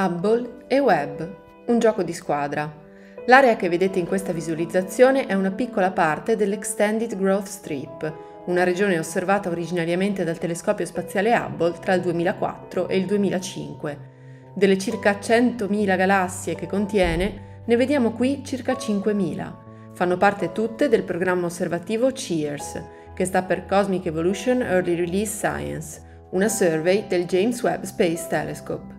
Hubble e Webb, un gioco di squadra. L'area che vedete in questa visualizzazione è una piccola parte dell'Extended Growth Strip, una regione osservata originariamente dal telescopio spaziale Hubble tra il 2004 e il 2005. Delle circa 100.000 galassie che contiene, ne vediamo qui circa 5.000. Fanno parte tutte del programma osservativo CEERS, che sta per Cosmic Evolution Early Release Science, una survey del James Webb Space Telescope.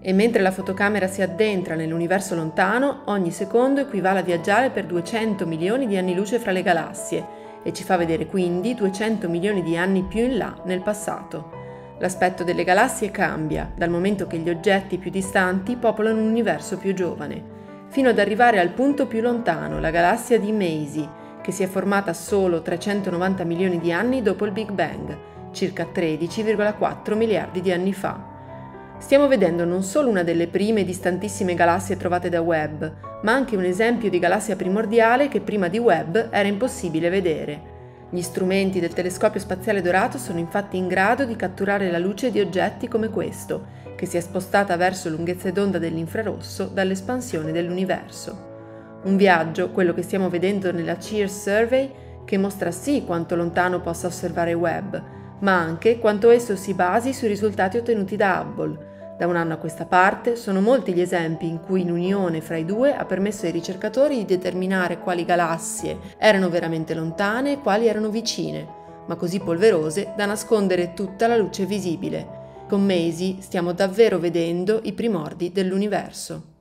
E mentre la fotocamera si addentra nell'universo lontano, ogni secondo equivale a viaggiare per 200 milioni di anni luce fra le galassie e ci fa vedere quindi 200 milioni di anni più in là nel passato. L'aspetto delle galassie cambia dal momento che gli oggetti più distanti popolano un universo più giovane, fino ad arrivare al punto più lontano, la galassia di Maisy, che si è formata solo 390 milioni di anni dopo il Big Bang, circa 13,4 miliardi di anni fa. Stiamo vedendo non solo una delle prime distantissime galassie trovate da Webb, ma anche un esempio di galassia primordiale che prima di Webb era impossibile vedere. Gli strumenti del telescopio spaziale dorato sono infatti in grado di catturare la luce di oggetti come questo, che si è spostata verso lunghezze d'onda dell'infrarosso dall'espansione dell'universo. Un viaggio, quello che stiamo vedendo nella CEERS Survey, che mostra sì quanto lontano possa osservare Webb, ma anche quanto esso si basi sui risultati ottenuti da Hubble. Da un anno a questa parte sono molti gli esempi in cui l'unione fra i due ha permesso ai ricercatori di determinare quali galassie erano veramente lontane e quali erano vicine, ma così polverose da nascondere tutta la luce visibile. Con Maisy stiamo davvero vedendo i primordi dell'universo.